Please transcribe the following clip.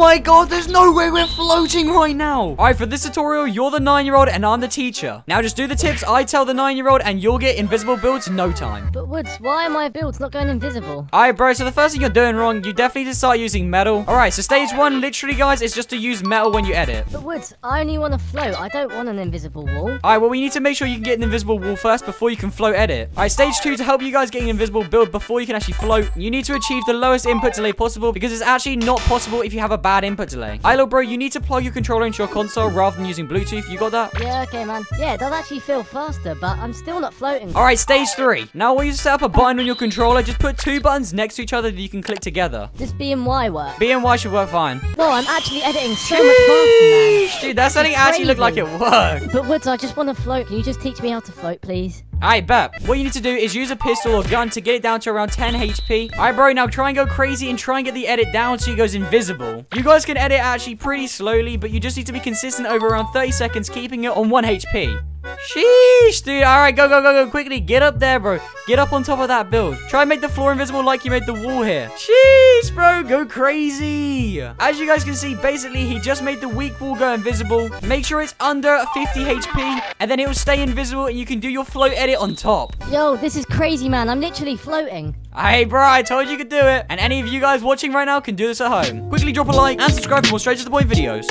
my god, there's no way we're floating right now. All right, for this tutorial, you're the nine-year-old and I'm the teacher. Now just do the tips I tell the nine-year-old and you'll get invisible builds in no time. But Whoods, why are my builds not going invisible? All right, bro, so the first thing you're doing wrong, you definitely need to start using metal. All right, so stage one, literally, guys, is just to use metal when you edit. But Whoods, I only want to float. I don't want an invisible wall. All right, well, we need to make sure you can get an invisible wall first before you can float edit. All right, stage two, to help you guys get an invisible build before you can actually float, you need to achieve the lowest input delay possible because it's actually not possible if you have a bad input delay. Little bro, you need to plug your controller into your console rather than using Bluetooth. You got that? Yeah, okay, man. Yeah, it does actually feel faster, but I'm still not floating. All right, stage three. Now, when you set up a button on your controller. Just put two buttons next to each other that you can click together. Does B and Y work? B and Y should work fine. Well, I'm actually editing so much faster, man. Dude, that's something actually looked like it worked. But Whoods, I just want to float. Can you just teach me how to float, please? Alright, bet. What you need to do is use a pistol or gun to get it down to around 10 HP. Alright, bro, now try and go crazy and try and get the edit down so he goes invisible. You guys can edit actually pretty slowly, but you just need to be consistent over around 30 seconds, keeping it on 1 HP. Sheesh, dude. All right, go, go, go, go. Quickly, get up there, bro. Get up on top of that build. Try and make the floor invisible like you made the wall here. Sheesh, bro. Go crazy. As you guys can see, basically, he just made the weak wall go invisible. Make sure it's under 50 HP, and then it will stay invisible, and you can do your float edit on top. Yo, this is crazy, man. I'm literally floating. Hey, bro, I told you could do it. And any of you guys watching right now can do this at home. Quickly drop a like and subscribe for more straight to the point videos.